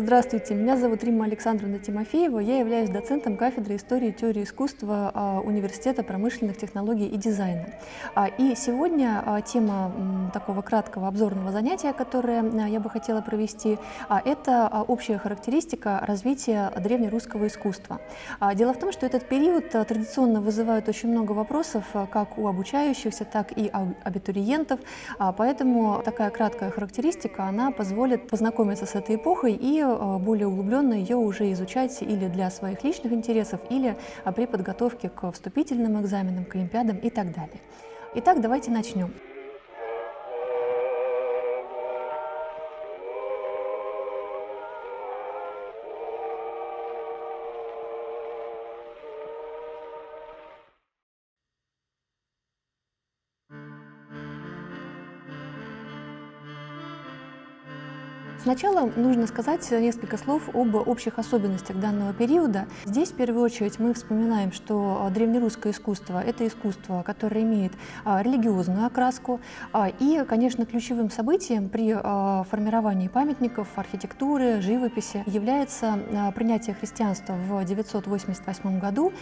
Здравствуйте, меня зовут Римма Александровна Тимофеева, я являюсь доцентом кафедры истории и теории искусства а, Университета промышленных технологий и дизайна. А, и сегодня а, тема такого краткого обзорного занятия, которое я бы хотела провести, это общая характеристика развития древнерусского искусства. Дело в том, что этот период традиционно вызывает очень много вопросов как у обучающихся, так и абитуриентов, поэтому такая краткая характеристика, она позволит познакомиться с этой эпохой и более углубленно ее уже изучать или для своих личных интересов, или э, при подготовке к вступительным экзаменам, к олимпиадам и так далее. Итак, давайте начнем. Сначала нужно сказать несколько слов об общих особенностях данного периода. Здесь в первую очередь мы вспоминаем, что а, древнерусское искусство – это искусство, которое имеет а, религиозную окраску. А, и, конечно, ключевым событием при формировании памятников, архитектуры, живописи является принятие христианства в 988 году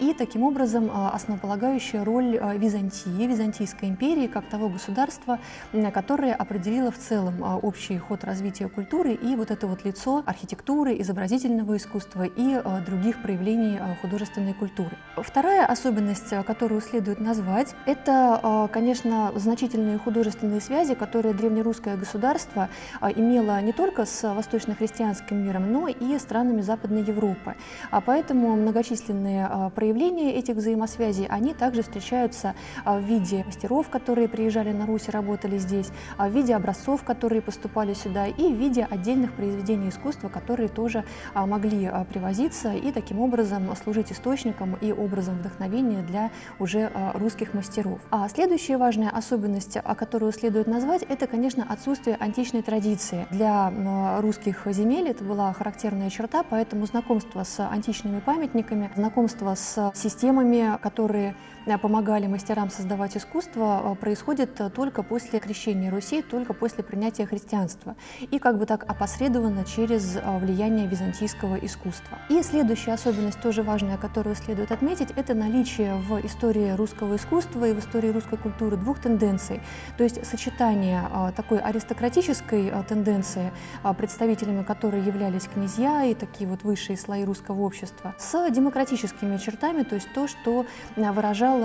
и таким образом основополагающая роль Византии, Византийской империи, как того государства, которое определило в целом общий ход развития развития культуры и вот это вот лицо архитектуры, изобразительного искусства и э, других проявлений э, художественной культуры. Вторая особенность, э, которую следует назвать, это, конечно, значительные художественные связи, которые древнерусское государство имело не только с восточно-христианским миром, но и странами Западной Европы. А поэтому многочисленные проявления этих взаимосвязей, они также встречаются в виде мастеров, которые приезжали на Русь и работали здесь, в виде образцов, которые поступали сюда, и в виде отдельных произведений искусства, которые тоже а, могли а, привозиться и таким образом служить источником и образом вдохновения для уже а, русских мастеров. А следующая важная особенность, о которую следует назвать, это, конечно, отсутствие античной традиции. Для русских земель это была характерная черта, поэтому знакомство с античными памятниками, знакомство с системами, которые помогали мастерам создавать искусство, происходит только после крещения Руси, только после принятия христианства. И как бы так опосредованно через влияние византийского искусства. И следующая особенность, тоже важная, которую следует отметить, это наличие в истории русского искусства и в истории русской культуры двух тенденций. То есть сочетание такой аристократической тенденции, представителями которой являлись князья и такие вот высшие слои русского общества, с демократическими чертами, то есть то, что выражало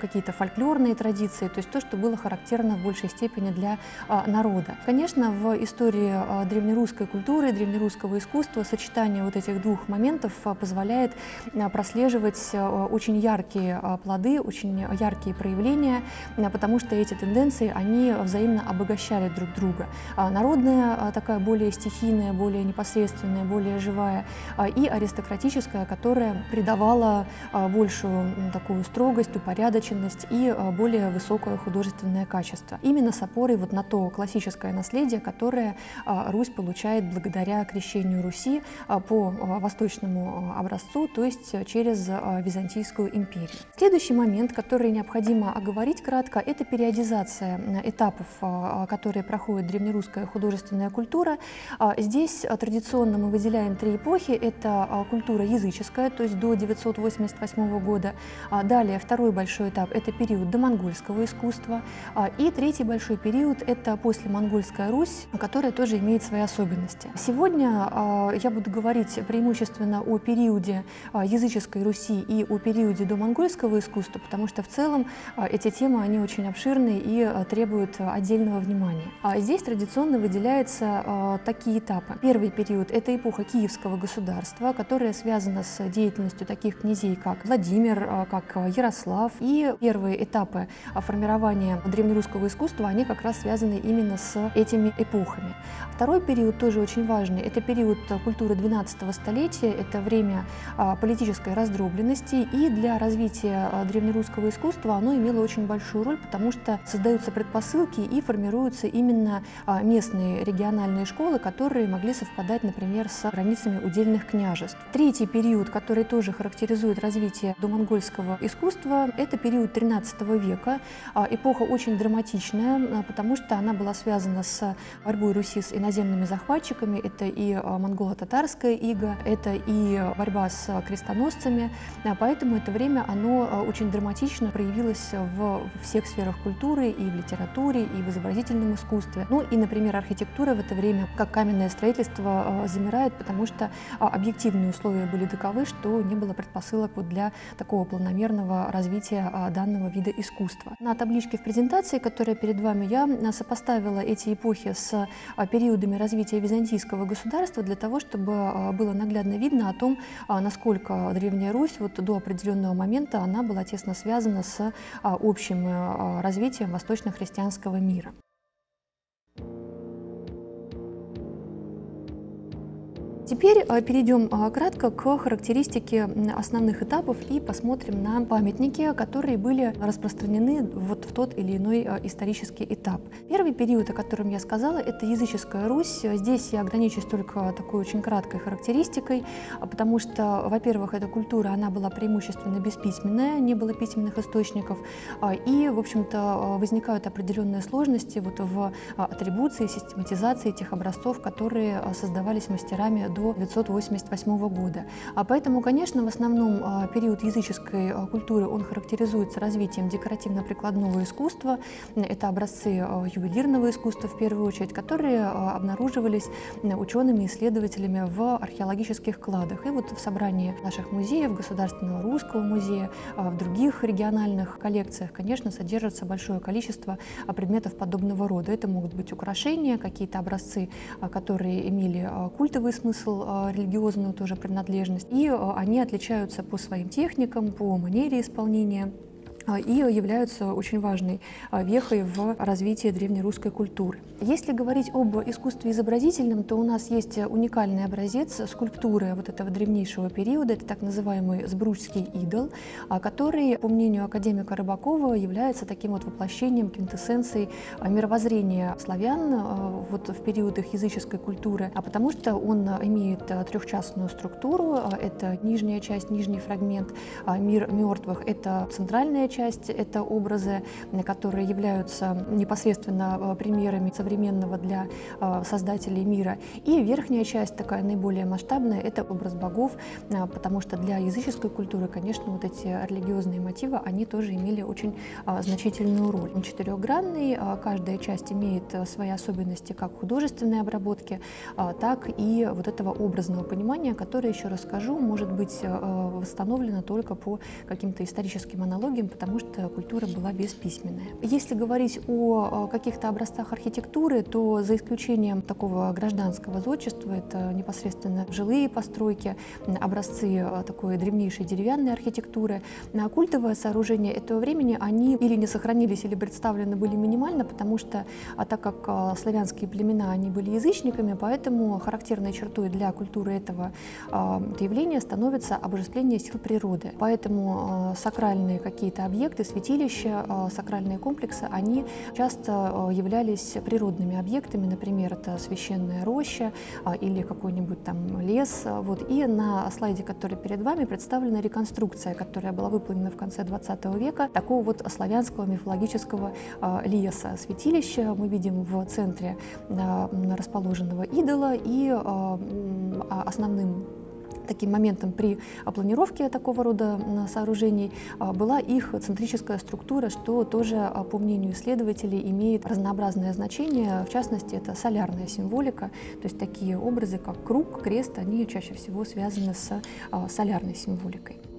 какие-то фольклорные традиции, то есть то, что было характерно в большей степени для народа. Конечно, в истории Э, древнерусской культуры, древнерусского искусства, сочетание вот этих двух моментов э, позволяет прослеживать очень яркие плоды, очень яркие проявления, потому что эти тенденции, они взаимно обогащали друг друга. Народная такая более стихийная, более непосредственная, более живая, и аристократическая, которая придавала большую такую строгость, упорядоченность и более высокое художественное качество. Именно с опорой вот на то классическое наследие, которое а, Русь получает благодаря крещению Руси а, по восточному образцу, то есть через Византийскую империю. Следующий момент, который необходимо оговорить кратко, это периодизация этапов, которые проходит древнерусская художественная культура. Здесь традиционно мы выделяем три эпохи. Это культура языческая, то есть до 988 года. Далее второй большой этап – это период домонгольского искусства. И третий большой период – это послемонгольская Русь, которая тоже имеет свои особенности. Сегодня а, я буду говорить преимущественно о периоде а, языческой Руси и о периоде домонгольского искусства, потому что в целом а, эти темы они очень обширны и требуют отдельного внимания. Здесь традиционно выделяются такие этапы. Первый период – это эпоха Киевского государства, которая связана с деятельностью таких князей, как Владимир, как Ярослав. И первые этапы формирования древнерусского искусства, они как раз связаны именно с этими эпохами. Второй период тоже очень важный. Это период культуры 12 столетия, это время а, политической раздробленности, и для развития а, древнерусского искусства оно имело очень большую роль, потому что создаются предпосылки и формируются именно а, местные региональные школы, которые могли совпадать, например, с границами удельных княжеств. Третий период, который тоже характеризует развитие домонгольского искусства, Это период XIII века, эпоха очень драматичная, потому что она была связана с борьбой Руси с иноземными захватчиками. Это и монголо-татарская ига, это и борьба с крестоносцами. Поэтому это время оно очень драматично проявилось в всех сферах культуры, и в литературе, и в изобразительном искусстве. Ну и, например, архитектура в это время, как каменное строительство, замирает, потому что объективные условия были таковы, что не было предпосылок вот для такого планомерного развития данного вида искусства. На табличке в презентации, которая перед вами, я сопоставила эти эпохи с периодами развития византийского государства для того, чтобы было наглядно видно о том, насколько Древняя Русь вот до определенного момента она была тесно связана с общим развитием восточно-христианского мира. Теперь э, перейдем э, кратко к характеристике основных этапов и посмотрим на памятники, которые были распространены вот в тот или иной э, исторический этап. Первый период, о котором я сказала, это языческая Русь. Здесь я ограничусь только такой очень краткой характеристикой, потому что, во-первых, эта культура, она была преимущественно бесписьменная, не было письменных источников, и, в общем-то, возникают определенные сложности вот в атрибуции, систематизации этих образцов, которые создавались мастерами до до 988 года. А поэтому, конечно, в основном а, период языческой а, культуры он характеризуется развитием декоративно-прикладного искусства. Это образцы а, ювелирного искусства в первую очередь, которые обнаруживались учеными, исследователями в археологических кладах. И вот в собрании наших музеев, Государственного русского музея, в других региональных коллекциях, конечно, содержится большое количество предметов подобного рода. Это могут быть украшения, какие-то образцы, которые имели культовый смысл, смысл, а, религиозную тоже принадлежность. И а, они отличаются по своим техникам, по манере исполнения. А, и являются очень важной а, вехой в развитии древнерусской культуры. Если говорить об искусстве изобразительном, то у нас есть уникальный образец скульптуры вот этого древнейшего периода, это так называемый Сбручский идол, а, который, по мнению академика Рыбакова, является таким вот воплощением, квинтэссенцией мировоззрения славян вот в период их языческой культуры, а потому что он имеет трехчастную структуру, это нижняя часть, нижний фрагмент, мир мертвых, это центральная часть — это образы, которые являются непосредственно э, примерами современного для э, создателей мира. И верхняя часть, такая наиболее масштабная, это образ богов, э, потому что для языческой культуры, конечно, вот эти религиозные мотивы, они тоже имели очень значительную роль. Он четырехгранный, каждая часть имеет свои особенности как художественной обработки, так и вот этого образного понимания, которое, еще расскажу, может быть восстановлено только по каким-то историческим аналогиям, потому что культура была бесписьменная. Если говорить о каких-то образцах архитектуры, то за исключением такого гражданского зодчества, это непосредственно жилые постройки, образцы э, такой древнейшей деревянной архитектуры, культовые сооружения этого времени, они или не сохранились, или представлены были минимально, потому что, а так как э, славянские племена, они были язычниками, поэтому характерной чертой для культуры этого э, явления становится обожествление сил природы. Поэтому сакральные какие-то объекты, святилища, а, сакральные комплексы, они часто а, являлись природными объектами, например, это священная роща а, или какой-нибудь там лес. Вот. И на слайде, который перед вами, представлена реконструкция, которая была выполнена в конце 20 века, такого вот славянского мифологического леса. Святилища мы видим в центре расположенного идола, и основным таким моментом при планировке такого рода сооружений а, была их центрическая структура, что тоже, а, по мнению исследователей, имеет разнообразное значение. В частности, это солярная символика, то есть такие образы, как круг, крест, они чаще всего связаны с а, солярной символикой.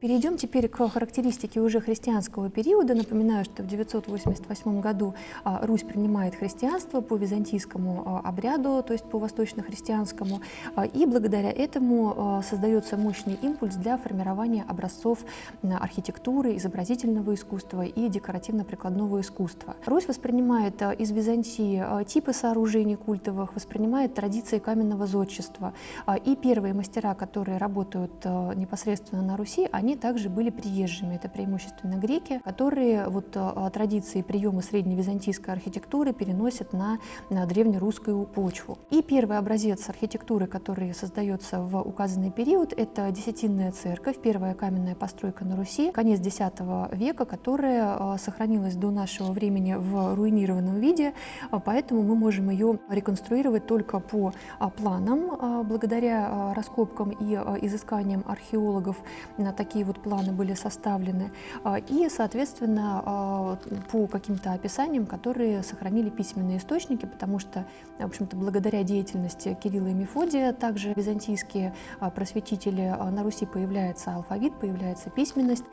Перейдем теперь к характеристике уже христианского периода. Напоминаю, что в 988 году а, Русь принимает христианство по византийскому а, обряду, то есть по восточно-христианскому, а, и благодаря этому создается мощный импульс для формирования образцов архитектуры, изобразительного искусства и декоративно-прикладного искусства. Русь воспринимает из Византии типы сооружений культовых, воспринимает традиции каменного зодчества, и первые мастера, которые работают непосредственно на Руси, они они также были приезжими. Это преимущественно греки, которые вот традиции приема средневизантийской архитектуры переносят на, на древнерусскую почву. И первый образец архитектуры, который создается в указанный период, это Десятинная церковь, первая каменная постройка на Руси, конец X века, которая сохранилась до нашего времени в руинированном виде, поэтому мы можем ее реконструировать только по планам, благодаря раскопкам и изысканиям археологов такие вот планы были составлены, и, соответственно, по каким-то описаниям, которые сохранили письменные источники, потому что, в общем-то, благодаря деятельности Кирилла и Мефодия, также византийские просветители на Руси появляется алфавит, появляется письменность,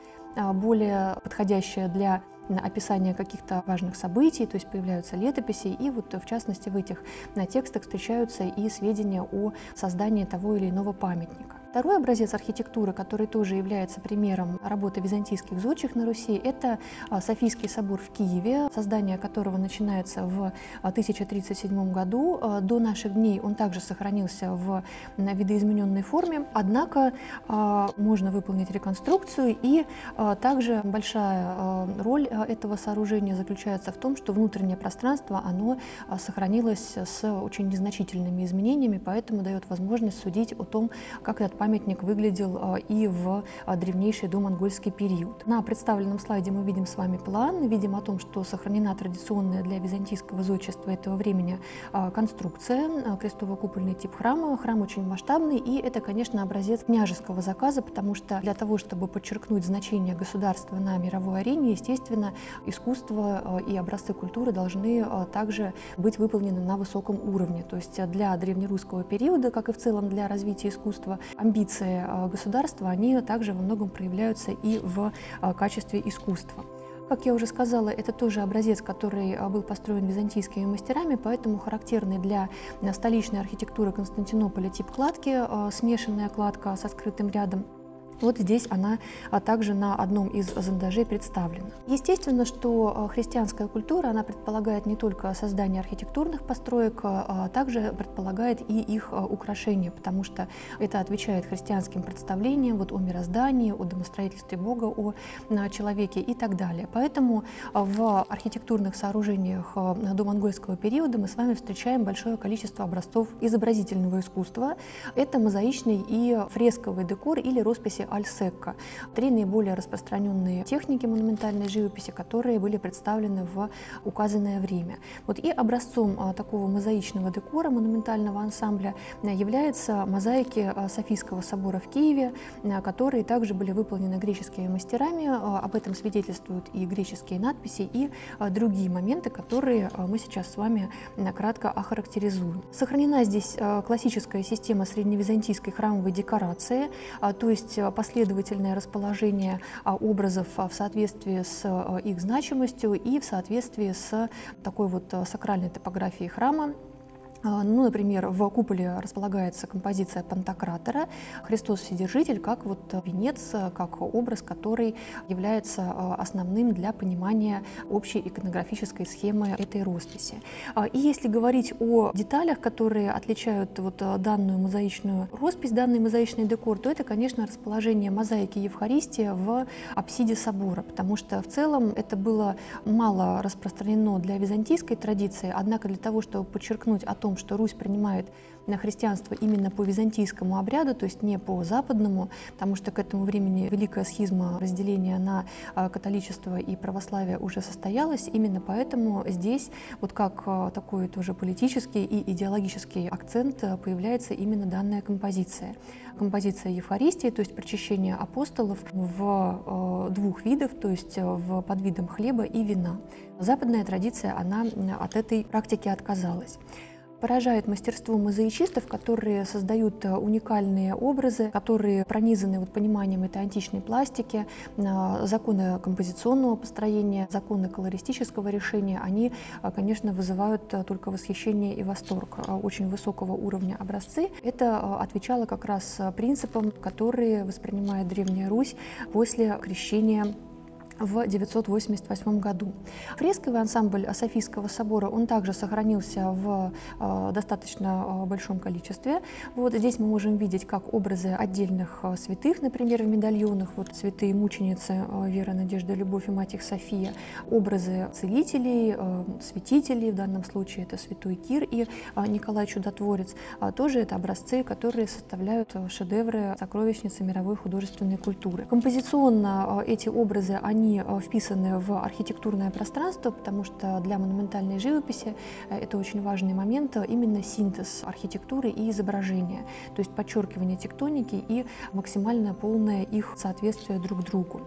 более подходящая для описания каких-то важных событий, то есть появляются летописи, и вот в частности в этих текстах встречаются и сведения о создании того или иного памятника. Второй образец архитектуры, который тоже является примером работы византийских зодчих на Руси, это а, Софийский собор в Киеве, создание которого начинается в 1037 а, году. А, до наших дней он также сохранился в видоизмененной форме, однако можно выполнить реконструкцию, и также большая роль этого сооружения заключается в том, что внутреннее пространство оно сохранилось с очень незначительными изменениями, поэтому дает возможность судить о том, как этот памятник выглядел а, и в а, древнейший домонгольский период. На представленном слайде мы видим с вами план, видим о том, что сохранена традиционная для византийского зодчества этого времени а, конструкция, крестово-купольный тип храма. Храм очень масштабный, и это, конечно, образец княжеского заказа, потому что для того, чтобы подчеркнуть значение государства на мировой арене, естественно, искусство и образцы культуры должны также быть выполнены на высоком уровне. То есть для древнерусского периода, как и в целом для развития искусства, амбиции а, государства, они также во многом проявляются и в а, качестве искусства. Как я уже сказала, это тоже образец, который а, был построен византийскими мастерами, поэтому характерный для столичной архитектуры Константинополя тип кладки, смешанная кладка со скрытым рядом вот здесь она а, также на одном из зондажей представлена. Естественно, что а, христианская культура, она предполагает не только создание архитектурных построек, а, а также предполагает и их украшение, потому что это отвечает христианским представлениям вот, о мироздании, о домостроительстве Бога, о человеке и так далее. Поэтому в архитектурных сооружениях домонгольского периода мы с вами встречаем большое количество образцов изобразительного искусства. Это мозаичный и фресковый декор или росписи Альсекка. Три наиболее распространенные техники монументальной живописи, которые были представлены в указанное время. Вот и образцом а, такого мозаичного декора монументального ансамбля а, являются мозаики а, Софийского собора в Киеве, которые также были выполнены греческими мастерами. Об этом свидетельствуют и греческие надписи, и другие моменты, которые мы сейчас с вами кратко охарактеризуем. Сохранена здесь классическая система средневизантийской храмовой декорации, то есть последовательное расположение а, образов а, в соответствии с а, их значимостью и в соответствии с такой вот сакральной топографией храма, ну, например, в куполе располагается композиция Пантократора «Христос Вседержитель» как вот венец, как образ, который является а, основным для понимания общей иконографической схемы этой росписи. А, и если говорить о деталях, которые отличают вот данную мозаичную роспись, данный мозаичный декор, то это, конечно, расположение мозаики Евхаристия в апсиде собора, потому что в целом это было мало распространено для византийской традиции, однако для того, чтобы подчеркнуть о том, что Русь принимает на христианство именно по византийскому обряду, то есть не по западному, потому что к этому времени великая схизма разделения на а, католичество и православие уже состоялась. Именно поэтому здесь вот как а, такой тоже политический и идеологический акцент а, появляется именно данная композиция. Композиция Евхаристии, то есть причащение апостолов в двух видах, то есть в под видом хлеба и вина. Западная традиция, она от этой практики отказалась. Поражает мастерство мозаичистов, которые создают э, уникальные образы, которые пронизаны вот пониманием этой античной пластики, э, законы композиционного построения, законы колористического решения. Они, э, конечно, вызывают только восхищение и восторг. Очень высокого уровня образцы. Это отвечало как раз принципам, которые воспринимает Древняя Русь после крещения в 988 году. Фресковый ансамбль Софийского собора, он также сохранился в э, достаточно э, большом количестве. Вот здесь мы можем видеть как образы отдельных э, святых, например, в медальонах, вот святые мученицы Вера, Надежда, Любовь и Мать их София, образы целителей, святителей, в данном случае это святой Кир и Николай Чудотворец. А тоже это образцы, которые составляют шедевры сокровищницы мировой художественной культуры. Композиционно эти образы, они они э, вписаны в архитектурное пространство, потому что для монументальной живописи э, это очень важный момент, э, именно синтез архитектуры и изображения, то есть подчеркивание тектоники и максимально полное их соответствие друг другу.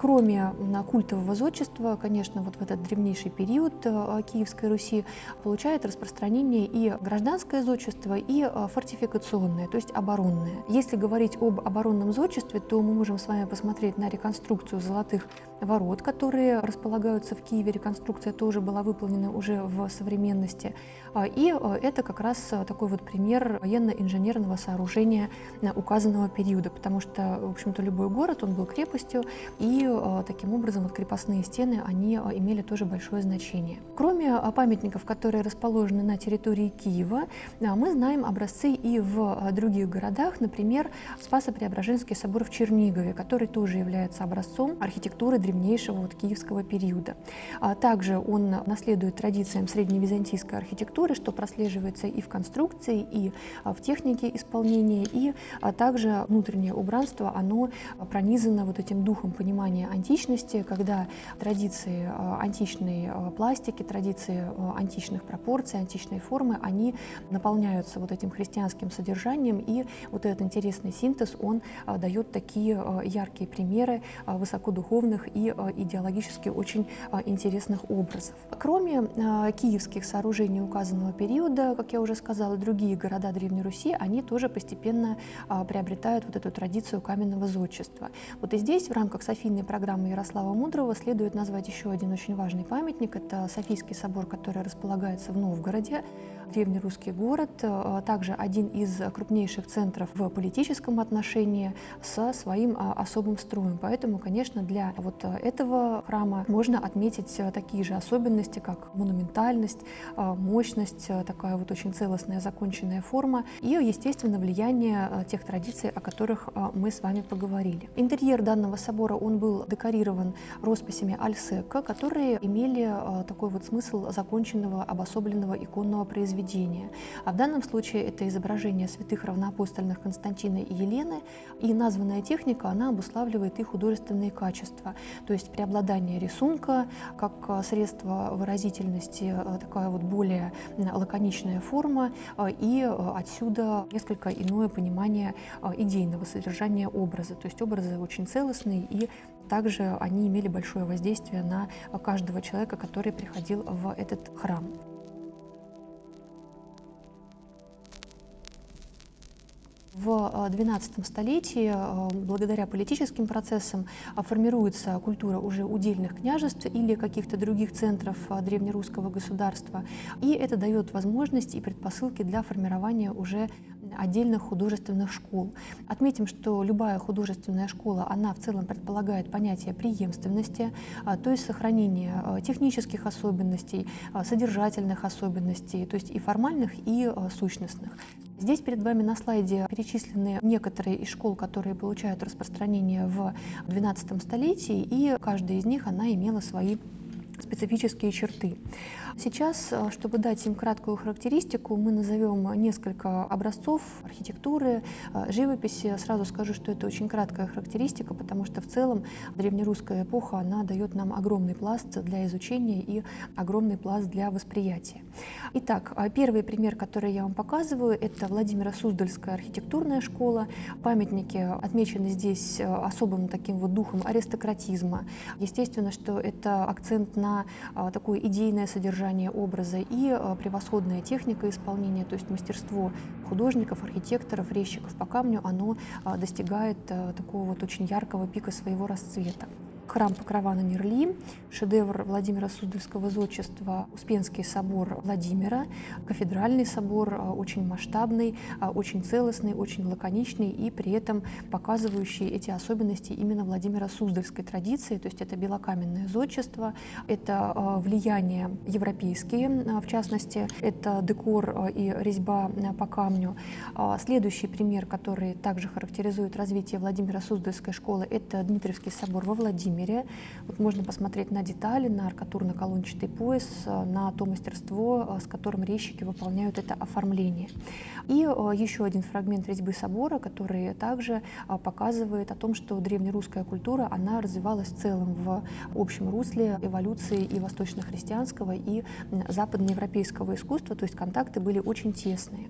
Кроме культового зодчества, конечно, вот в этот древнейший период Киевской Руси получает распространение и гражданское зодчество, и фортификационное, то есть оборонное. Если говорить об оборонном зодчестве, то мы можем с вами посмотреть на реконструкцию золотых ворот, которые располагаются в Киеве. Реконструкция тоже была выполнена уже в современности. А, и а, это как раз а, такой вот пример военно-инженерного сооружения указанного периода, потому что, в общем-то, любой город, он был крепостью, и таким образом вот крепостные стены, они имели тоже большое значение. Кроме памятников, которые расположены на территории Киева, мы знаем образцы и в других городах, например, Спасо-Преображенский собор в Чернигове, который тоже является образцом архитектуры древнейшего вот киевского периода. Также он наследует традициям средневизантийской архитектуры, архитектуры, что прослеживается и в конструкции, и а, в технике исполнения, и а, также внутреннее убранство, оно пронизано вот этим духом понимания античности, когда традиции а, античной пластики, традиции античных пропорций, античной формы, они наполняются вот этим христианским содержанием, и вот этот интересный синтез, он дает такие яркие примеры высокодуховных и идеологически очень интересных образов. Кроме киевских сооружений, указанных указанного периода, как я уже сказала, другие города Древней Руси, они тоже постепенно а, приобретают вот эту традицию каменного зодчества. Вот и здесь в рамках Софийной программы Ярослава Мудрого следует назвать еще один очень важный памятник. Это Софийский собор, который располагается в Новгороде древнерусский город, э, также один из крупнейших центров в политическом отношении со своим а, особым строем. Поэтому, конечно, для вот этого храма можно отметить такие же особенности, как монументальность, э, мощность, такая вот очень целостная законченная форма и, естественно, влияние тех традиций, о которых мы с вами поговорили. Интерьер данного собора, он был декорирован росписями Альсека, которые имели такой вот смысл законченного обособленного иконного произведения. А в данном случае это изображение святых равноапостольных Константина и Елены, и названная техника, она обуславливает их художественные качества, то есть преобладание рисунка как средство выразительности, такая вот более лаконичная форма, а, и отсюда несколько иное понимание идейного содержания образа. То есть образы очень целостные и также они имели большое воздействие на каждого человека, который приходил в этот храм. В XII э, столетии, э, благодаря политическим процессам, э, формируется культура уже удельных княжеств или каких-то других центров древнерусского государства. И это дает возможность и предпосылки для формирования уже отдельных художественных школ. Отметим, что любая художественная школа, она в целом предполагает понятие преемственности, то есть сохранение технических особенностей, содержательных особенностей, то есть и формальных, и сущностных. Здесь перед вами на слайде перечислены некоторые из школ, которые получают распространение в XII столетии, и каждая из них она имела свои специфические черты. Сейчас, э, чтобы дать им краткую характеристику, мы назовем несколько образцов архитектуры, э, живописи. Сразу скажу, что это очень краткая характеристика, потому что в целом древнерусская эпоха, она дает нам огромный пласт для изучения и огромный пласт для восприятия. Итак, э, первый пример, который я вам показываю, это Владимира Суздальская архитектурная школа. Памятники отмечены здесь особым таким вот духом аристократизма. Естественно, что это акцент на такое идейное содержание содержание образа и э, превосходная техника исполнения, то есть мастерство художников, архитекторов, резчиков по камню, оно э, достигает э, такого вот очень яркого пика своего расцвета. Храм Покрова на Нерли, шедевр Владимира Суздальского зодчества Успенский собор Владимира, кафедральный собор, э, очень масштабный, э, очень целостный, очень лаконичный и при этом показывающий эти особенности именно Владимира Суздальской традиции, то есть это белокаменное зодчество, это влияние европейские, в частности, это декор и резьба по камню. Следующий пример, который также характеризует развитие Владимира Суздальской школы, это Дмитриевский собор во Владимире. Вот можно посмотреть на детали, на аркатурно-колончатый пояс, на то мастерство, с которым резчики выполняют это оформление. И э, еще один фрагмент резьбы собора, который также э, показывает о том, что древнерусская культура, она развивалась в целом в общем русле эволюции и восточно-христианского, и западноевропейского искусства, то есть контакты были очень тесные.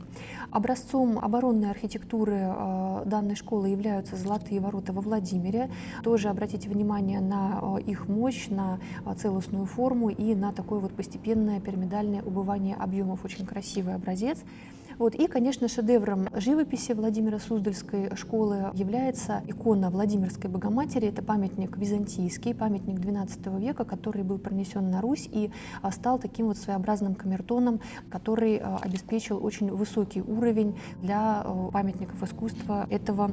Образцом оборонной архитектуры э, данной школы являются золотые ворота во Владимире. Тоже обратите внимание на их мощь, на целостную форму и на такое вот постепенное пирамидальное убывание объемов. Очень красивый образец. Вот. И, конечно, шедевром живописи Владимира Суздальской школы является икона Владимирской Богоматери. Это памятник византийский, памятник XII века, который был пронесен на Русь и а, стал таким вот своеобразным камертоном, который обеспечил очень высокий уровень для памятников искусства этого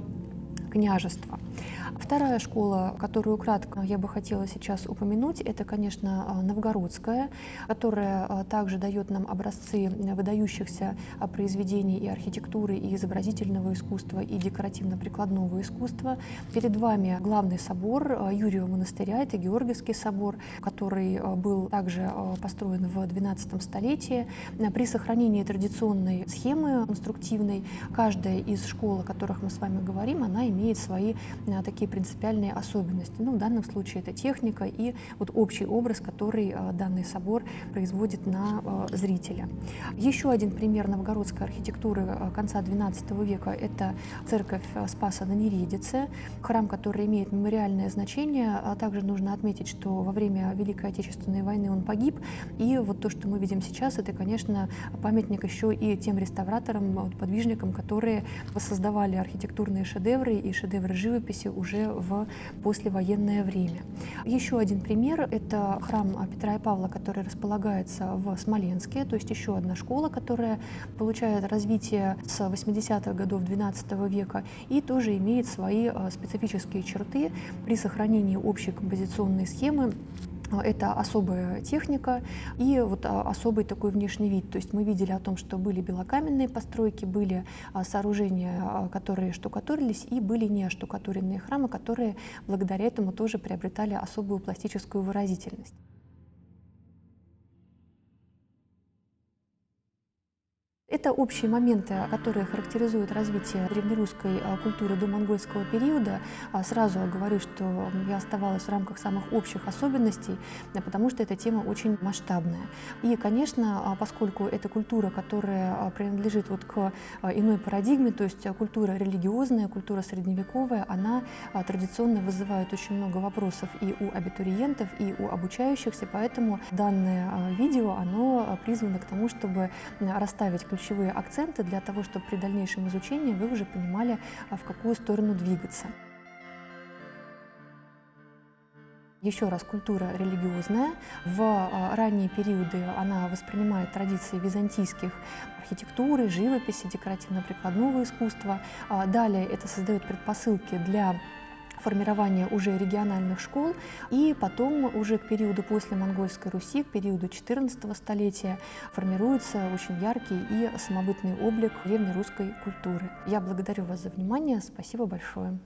княжества. Вторая школа, которую кратко я бы хотела сейчас упомянуть, это, конечно, а, новгородская, которая а, также дает нам образцы выдающихся а, произведений и архитектуры, и изобразительного искусства, и декоративно-прикладного искусства. Перед вами главный собор Юрьева монастыря, это Георгиевский собор, который был также построен в XII столетии. При сохранении традиционной схемы конструктивной, каждая из школ, о которых мы с вами говорим, она имеет свои такие такие принципиальные особенности. Ну, в данном случае это техника и вот общий образ, который э, данный собор производит на э, зрителя. Еще один пример новгородской архитектуры э, конца XII века – это церковь Спаса на Нередице, храм, который имеет мемориальное значение. А также нужно отметить, что во время Великой Отечественной войны он погиб, и вот то, что мы видим сейчас, это, конечно, памятник еще и тем реставраторам, подвижникам, которые воссоздавали архитектурные шедевры и шедевры живописи уже уже в послевоенное время. Еще один пример – это храм Петра и Павла, который располагается в Смоленске, то есть еще одна школа, которая получает развитие с 80-х годов XII века и тоже имеет свои э, специфические черты при сохранении общей композиционной схемы это особая техника и вот а, особый такой внешний вид. То есть мы видели о том, что были белокаменные постройки, были а, сооружения, которые штукатурились, и были не оштукатуренные храмы, которые благодаря этому тоже приобретали особую пластическую выразительность. Это общие моменты, которые характеризуют развитие древнерусской а, культуры до монгольского периода. А, сразу говорю, что я оставалась в рамках самых общих особенностей, потому что эта тема очень масштабная. И, конечно, а, поскольку это культура, которая принадлежит вот к иной парадигме, то есть культура религиозная, культура средневековая, она традиционно вызывает очень много вопросов и у абитуриентов, и у обучающихся, поэтому данное видео, оно призвано к тому, чтобы расставить ключевые акценты для того, чтобы при дальнейшем изучении вы уже понимали, а, в какую сторону двигаться. Еще раз, культура религиозная. В а, ранние периоды она воспринимает традиции византийских архитектуры, живописи, декоративно-прикладного искусства. А, далее это создает предпосылки для формирование уже региональных школ, и потом уже к периоду после Монгольской Руси, к периоду XIV столетия формируется очень яркий и самобытный облик древнерусской культуры. Я благодарю вас за внимание, спасибо большое.